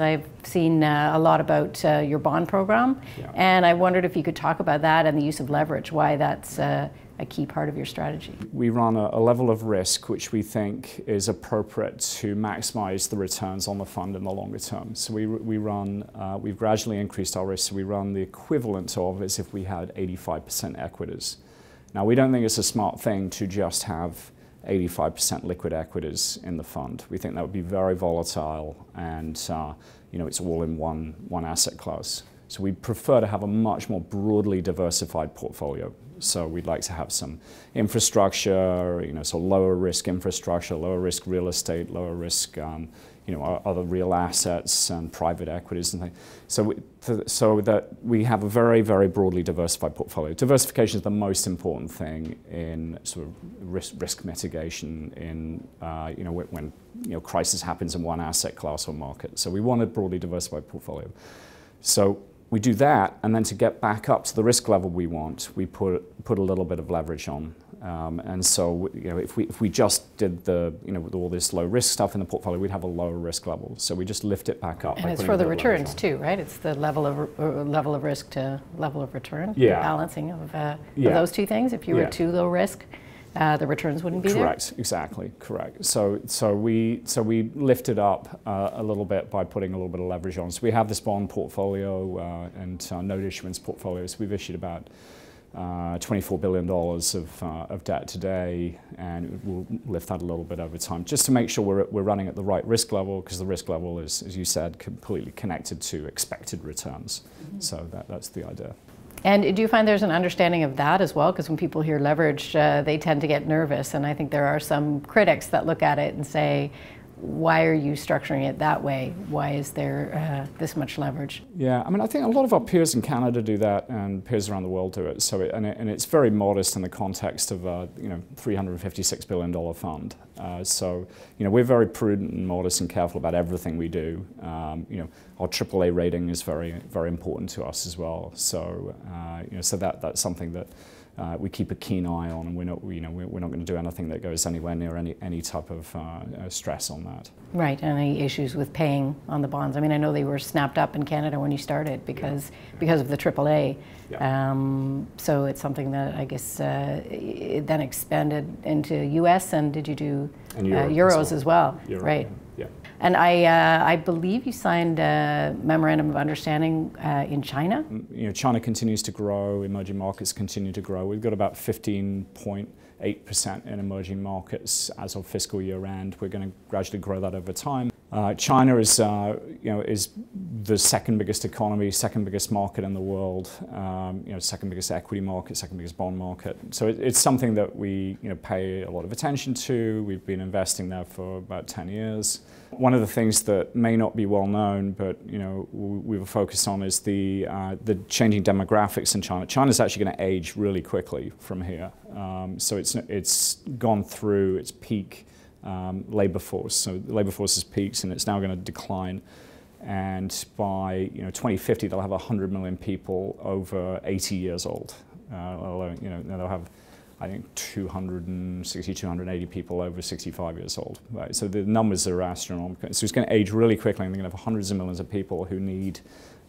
I've seen uh, a lot about uh, your bond program, yeah. and I wondered if you could talk about that and the use of leverage, why that's uh, a key part of your strategy. We run a, a, level of risk which we think is appropriate to maximize the returns on the fund in the longer term. So we, we run, uh, we've gradually increased our risk, so we run the equivalent of as if we had 85% equities. Now, we don't think it's a smart thing to just have 85% liquid equities in the fund. We think that would be very volatile and uh, you know, it's all in one, one asset class. So we prefer to have a much more broadly diversified portfolio. So we'd like to have some infrastructure, you know, so lower risk infrastructure, lower risk real estate, lower risk um, you know, other real assets and private equities and things. So, we, so that we have a very, very broadly diversified portfolio. Diversification is the most important thing in sort of risk, risk mitigation in, uh, you know, when, you know, crisis happens in one asset class or market. So we want a broadly diversified portfolio. So we do that, and then to get back up to the risk level we want, we put, put a little bit of leverage on um, and so, you know, if we, if we just did the, you know, with all this low risk stuff in the portfolio, we'd have a lower risk level. So we just lift it back up. And it's for the returns too, right? It's the level of uh, level of risk to level of return. Yeah. balancing of, uh, yeah. of those two things. If you were yeah. too low risk, uh, the returns wouldn't be correct, there. Exactly, correct. So, so we so we lifted up uh, a little bit by putting a little bit of leverage on. So we have this bond portfolio uh, and uh, note issuance portfolios. We've issued about uh, $24 billion of, uh, of debt today, and we'll lift that a little bit over time, just to make sure we're, we're running at the right risk level, because the risk level is, as you said, completely connected to expected returns. Mm -hmm. So that, that's the idea. And do you find there's an understanding of that as well? Because when people hear leverage, uh, they tend to get nervous. And I think there are some critics that look at it and say, why are you structuring it that way? Why is there uh, this much leverage? Yeah, I mean, I think a lot of our peers in Canada do that, and peers around the world do it. So, it, and, it, and, it's very modest in the context of a you know 356 billion dollar fund. Uh, so, you know, we're very prudent and modest and careful about everything we do. Um, you know, our AAA rating is very very important to us as well. So, uh, you know, so that that's something that uh, we keep a keen eye on, and we're not, you know, we're, we're not going to do anything that goes anywhere near any, any type of uh, uh, stress on that. Right, any issues with paying on the bonds? I mean, I know they were snapped up in Canada when you started because yeah. because of the AAA. Yeah. Um, so it's something that I guess uh, then expanded into U.S. and did you do Euro uh, euros as well? As well. Euro, right. Yeah. And I, uh, I believe you signed a memorandum of understanding uh, in China. Mm, you know, China continues to grow. Emerging markets continue to grow. We've got about 15.8% in emerging markets as of fiscal year end. We're going to gradually grow that over time. Uh, China is, uh, you know, is the second biggest economy, second biggest market in the world, um, you know, second biggest equity market, second biggest bond market. So it, it's something that we, you know, pay a lot of attention to. We've been investing there for about 10 years. One of the things that may not be well known, but you know, we were focused on is the uh, the changing demographics in China. China is actually going to age really quickly from here. Um, so it's it's gone through its peak um, labor force. So the labor force has peaked and it's now going to decline. And by you know 2050, they'll have 100 million people over 80 years old. Uh, you know, they'll have I think 260, 280 people over 65 years old. Right? So the numbers are astronomical. So it's going to age really quickly, and they're going to have hundreds of millions of people who need,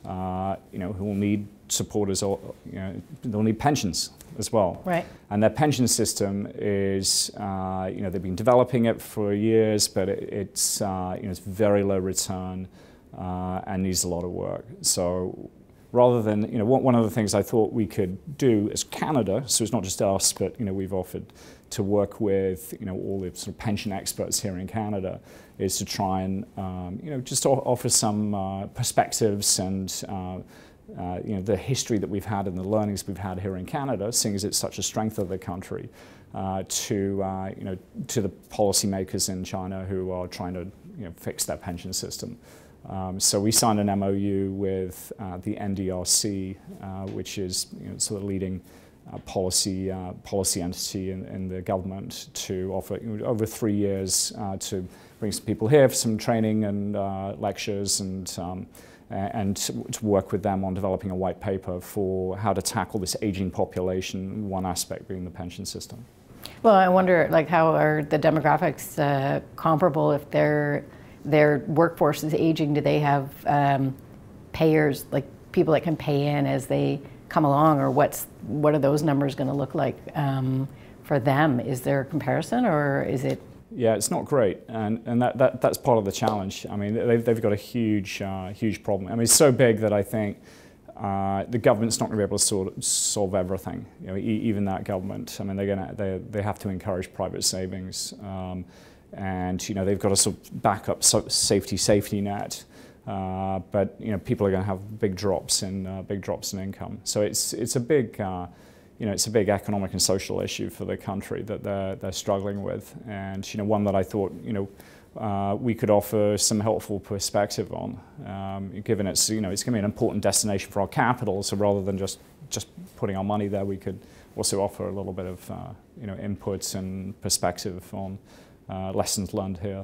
uh, you know, who will need supporters, or you know, they'll need pensions as well. Right. And their pension system is, uh, you know, they've been developing it for years, but it, it's, uh, you know, it's very low return uh, and needs a lot of work. So rather than, you know, one of the things I thought we could do as Canada, so it's not just us, but, you know, we've offered to work with, you know, all the sort of pension experts here in Canada, is to try and, um, you know, just offer some uh, perspectives and, uh, uh, you know, the history that we've had and the learnings we've had here in Canada, seeing as it's such a strength of the country, uh, to, uh, you know, to the policymakers in China who are trying to, you know, fix their pension system. Um, so we signed an MOU with uh, the NDRC, which is you know, sort of leading uh, policy uh, policy entity in, in, the government to offer over three years uh, to bring some people here for some training and uh, lectures and um, and to work with them on developing a white paper for how to tackle this aging population, one aspect being the pension system. Well, I wonder, like, how are the demographics comparable if they're their workforce is aging, do they have um, payers like people that can pay in as they come along, or what's what are those numbers going to look like um, for them? Is there a comparison, or is it? Yeah, it's not great, and and that, that that's part of the challenge. I mean, they've they've got a huge uh, huge problem. I mean, it's so big that I think. Uh, the government's not going to be able to sort, solve everything. You know, e even that government. I mean, they're to they, they have to encourage private savings, um, and you know they've got a sort of backup safety safety net. Uh, but you know, people are going to have big drops in uh, big drops in income. So it's it's a big uh, you know it's a big economic and social issue for the country that they're they're struggling with, and you know one that I thought you know. Uh, we could offer some helpful perspective on, um, given it's you know it's going to be an important destination for our capital. So rather than just just putting our money there, we could also offer a little bit of uh, you know inputs and perspective on lessons learned here.